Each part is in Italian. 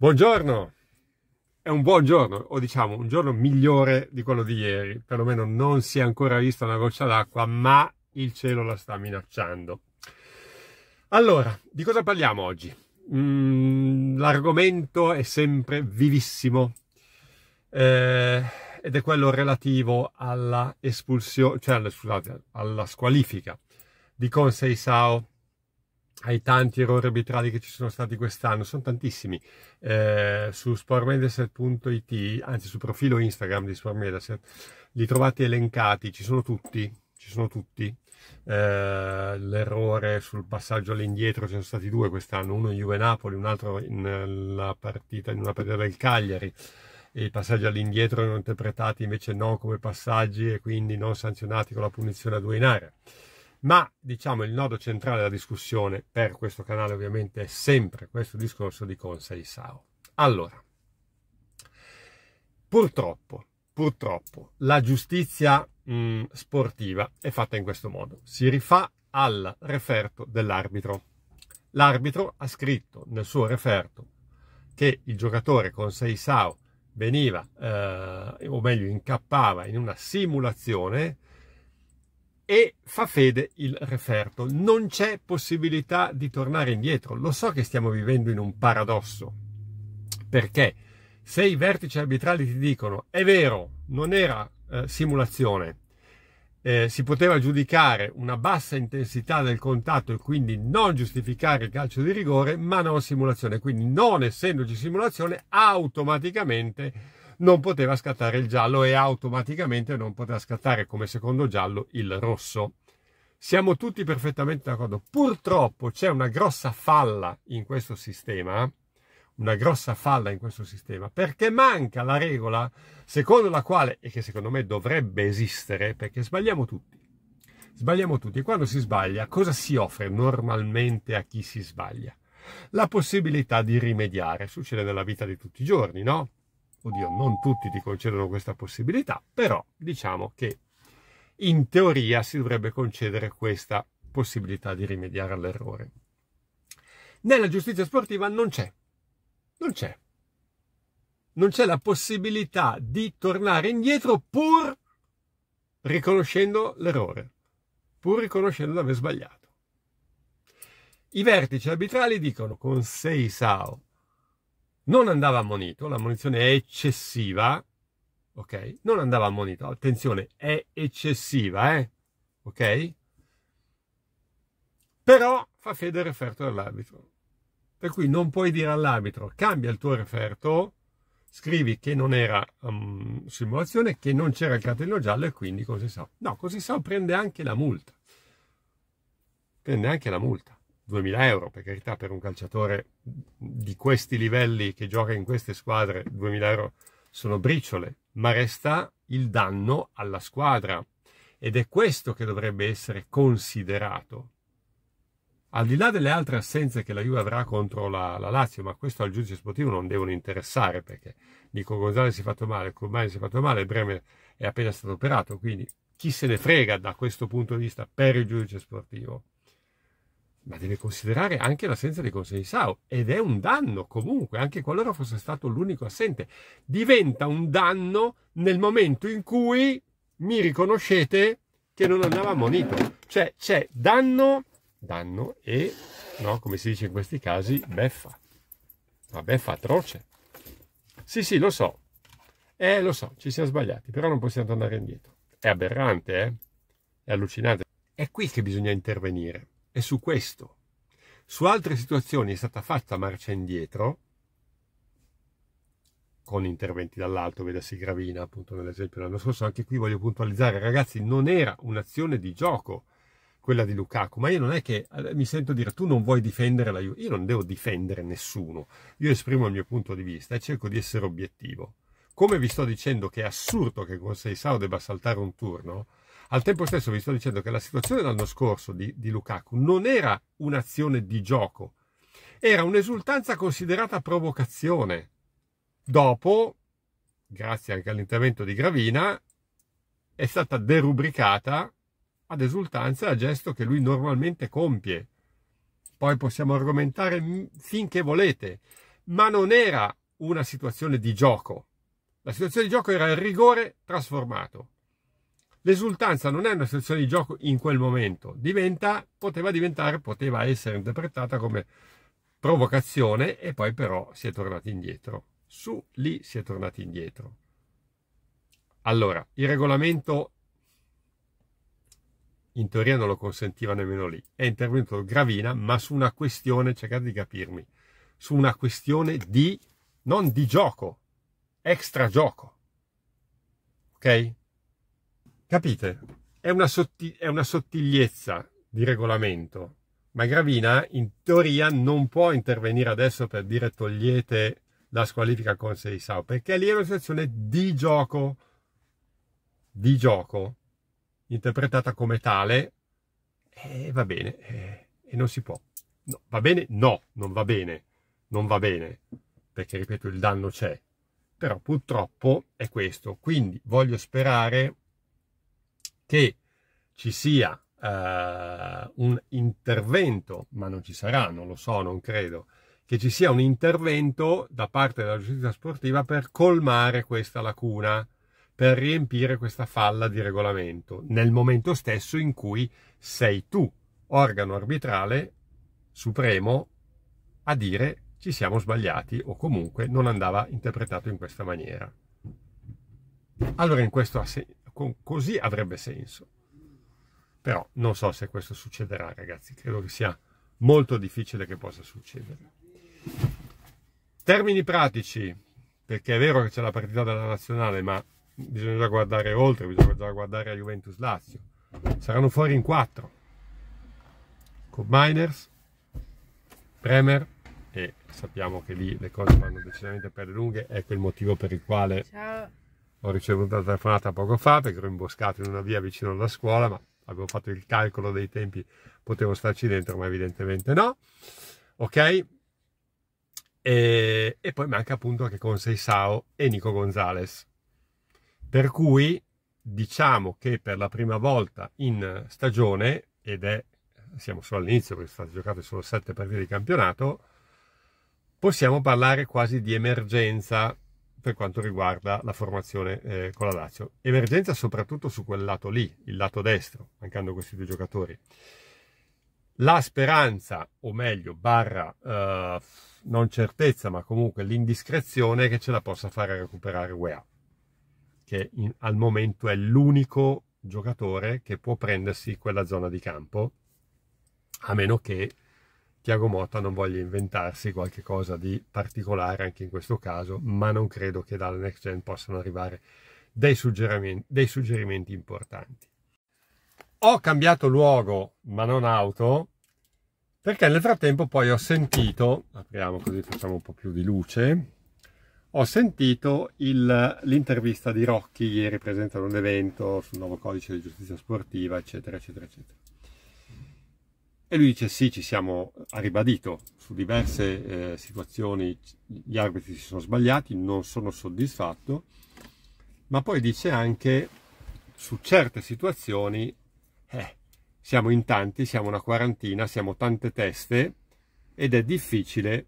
Buongiorno, è un buon giorno, o diciamo un giorno migliore di quello di ieri, perlomeno non si è ancora vista una goccia d'acqua, ma il cielo la sta minacciando. Allora, di cosa parliamo oggi? Mm, l'argomento è sempre vivissimo eh, ed è quello relativo alla espulsione, cioè scusate, alla squalifica di Consei Sao ai tanti errori arbitrali che ci sono stati quest'anno, sono tantissimi, eh, su sportmediaset.it, anzi sul profilo Instagram di Sportmediaset, li trovate elencati, ci sono tutti, ci sono tutti. Eh, l'errore sul passaggio all'indietro, ce ne sono stati due quest'anno, uno in Juve Napoli, un altro in, partita, in una partita del Cagliari. E I passaggi all'indietro erano interpretati invece non come passaggi e quindi non sanzionati con la punizione a due in area. Ma diciamo il nodo centrale della discussione per questo canale ovviamente è sempre questo discorso di Consei Sao. Allora, purtroppo, purtroppo la giustizia mh, sportiva è fatta in questo modo. Si rifà al referto dell'arbitro. L'arbitro ha scritto nel suo referto che il giocatore Consei Sao veniva, eh, o meglio, incappava in una simulazione e fa fede il referto. Non c'è possibilità di tornare indietro. Lo so che stiamo vivendo in un paradosso, perché se i vertici arbitrali ti dicono è vero, non era eh, simulazione, eh, si poteva giudicare una bassa intensità del contatto e quindi non giustificare il calcio di rigore, ma non simulazione. Quindi non essendoci simulazione, automaticamente non poteva scattare il giallo e automaticamente non poteva scattare come secondo giallo il rosso. Siamo tutti perfettamente d'accordo. Purtroppo c'è una grossa falla in questo sistema, una grossa falla in questo sistema, perché manca la regola secondo la quale, e che secondo me dovrebbe esistere, perché sbagliamo tutti. Sbagliamo tutti. E quando si sbaglia, cosa si offre normalmente a chi si sbaglia? La possibilità di rimediare. Succede nella vita di tutti i giorni, no? Oddio, non tutti ti concedono questa possibilità, però diciamo che in teoria si dovrebbe concedere questa possibilità di rimediare all'errore. Nella giustizia sportiva non c'è, non c'è. Non c'è la possibilità di tornare indietro pur riconoscendo l'errore, pur riconoscendo di aver sbagliato. I vertici arbitrali dicono con 6 SAO non andava ammonito, la munizione è eccessiva, ok? Non andava ammonito, attenzione, è eccessiva, eh? Ok? Però fa fede il referto dell'arbitro. Per cui non puoi dire all'arbitro cambia il tuo referto, scrivi che non era um, simulazione, che non c'era il cartellino giallo e quindi così sa. No, così sa prende anche la multa. Prende anche la multa. 2000 euro, per carità, per un calciatore di questi livelli che gioca in queste squadre, 2000 euro sono briciole, ma resta il danno alla squadra ed è questo che dovrebbe essere considerato. Al di là delle altre assenze che la Juve avrà contro la, la Lazio, ma questo al giudice sportivo non devono interessare perché Nico Gonzalez si è fatto male, Curmani si è fatto male, Bremer è appena stato operato, quindi chi se ne frega da questo punto di vista per il giudice sportivo ma deve considerare anche l'assenza di Consei Sao ed è un danno comunque, anche qualora fosse stato l'unico assente. Diventa un danno nel momento in cui mi riconoscete che non andava ammonito. Cioè c'è danno, danno e, no, come si dice in questi casi, beffa. Una beffa atroce. Sì, sì, lo so. Eh, lo so, ci siamo sbagliati, però non possiamo tornare indietro. È aberrante, eh? È allucinante. È qui che bisogna intervenire è su questo. Su altre situazioni è stata fatta marcia indietro, con interventi dall'alto, vedasi Gravina appunto nell'esempio dell'anno scorso, anche qui voglio puntualizzare, ragazzi, non era un'azione di gioco quella di Lukaku, ma io non è che eh, mi sento dire tu non vuoi difendere la Juve, io non devo difendere nessuno, io esprimo il mio punto di vista e cerco di essere obiettivo. Come vi sto dicendo che è assurdo che con Seisao debba saltare un turno, al tempo stesso vi sto dicendo che la situazione dell'anno scorso di, di Lukaku non era un'azione di gioco, era un'esultanza considerata provocazione. Dopo, grazie anche all'intervento di Gravina, è stata derubricata ad esultanza a gesto che lui normalmente compie. Poi possiamo argomentare finché volete, ma non era una situazione di gioco. La situazione di gioco era il rigore trasformato. L'esultanza non è una situazione di gioco in quel momento, diventa, poteva diventare, poteva essere interpretata come provocazione e poi però si è tornati indietro. Su lì si è tornati indietro. Allora, il regolamento in teoria non lo consentiva nemmeno lì. È intervenuto Gravina, ma su una questione, cercate di capirmi, su una questione di, non di gioco, extra gioco. Ok? Capite? È una, sotti- è una sottigliezza di regolamento, ma Gravina in teoria non può intervenire adesso per dire togliete la squalifica con 6 SAO, perché lì è una situazione di gioco, di gioco, interpretata come tale, e va bene, e, e non si può. No, va bene? No, non va bene, non va bene, perché ripeto il danno c'è, però purtroppo è questo, quindi voglio sperare che ci sia uh, un intervento, ma non ci sarà, non lo so, non credo, che ci sia un intervento da parte della giustizia sportiva per colmare questa lacuna per riempire questa falla di regolamento nel momento stesso in cui sei tu, organo arbitrale supremo, a dire ci siamo sbagliati o comunque non andava interpretato in questa maniera. Allora in questo così avrebbe senso. Però non so se questo succederà, ragazzi, credo che sia molto difficile che possa succedere. Termini pratici, perché è vero che c'è la partita della nazionale, ma bisogna già guardare oltre, bisogna già guardare a Juventus Lazio. Saranno fuori in quattro. Con Miners, Bremer e sappiamo che lì le cose vanno decisamente per le lunghe, ecco il motivo per il quale Ciao. Ho ricevuto una telefonata poco fa perché ero imboscato in una via vicino alla scuola, ma avevo fatto il calcolo dei tempi, potevo starci dentro, ma evidentemente no. Ok? E, e poi manca appunto anche con Seisao e Nico Gonzalez. Per cui diciamo che per la prima volta in stagione, ed è, siamo solo all'inizio perché sono state giocate solo sette partite di campionato, possiamo parlare quasi di emergenza per quanto riguarda la formazione eh, con la Lazio. Emergenza soprattutto su quel lato lì, il lato destro, mancando questi due giocatori. La speranza, o meglio, barra eh, non certezza, ma comunque l'indiscrezione che ce la possa fare recuperare UEA che in, al momento è l'unico giocatore che può prendersi quella zona di campo, a meno che Tiago Motta non voglia inventarsi qualche cosa di particolare anche in questo caso, ma non credo che dalla next gen possano arrivare dei suggerimenti, dei suggerimenti importanti. Ho cambiato luogo, ma non auto, perché nel frattempo poi ho sentito, apriamo così facciamo un po' più di luce, ho sentito l'intervista di Rocchi ieri presente ad un evento sul nuovo codice di giustizia sportiva, eccetera, eccetera, eccetera. E lui dice sì, ci siamo, ha ribadito su diverse eh, situazioni, gli arbitri si sono sbagliati, non sono soddisfatto, ma poi dice anche su certe situazioni, eh, siamo in tanti, siamo una quarantina, siamo tante teste ed è difficile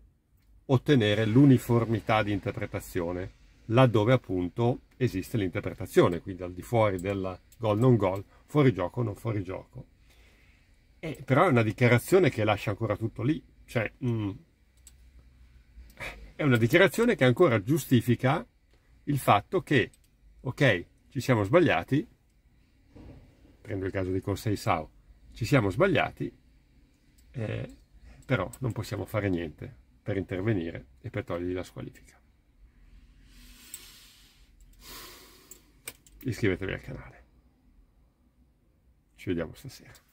ottenere l'uniformità di interpretazione, laddove appunto esiste l'interpretazione, quindi al di fuori del gol non gol, fuori gioco non fuori gioco. E, però è una dichiarazione che lascia ancora tutto lì, cioè mm, è una dichiarazione che ancora giustifica il fatto che, ok, ci siamo sbagliati, prendo il caso di Consei Sao, ci siamo sbagliati, eh, però non possiamo fare niente per intervenire e per togliergli la squalifica. Iscrivetevi al canale. Ci vediamo stasera.